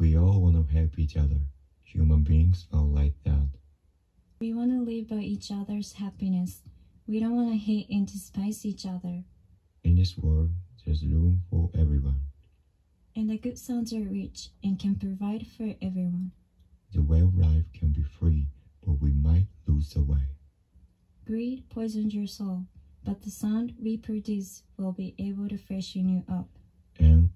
We all want to help each other. Human beings are like that. We want to live by each other's happiness. We don't want to hate and despise each other. In this world, there's room for everyone. And the good sounds are rich and can provide for everyone. The way of life can be free, but we might lose the way. Greed poisons your soul, but the sound we produce will be able to freshen you up. And.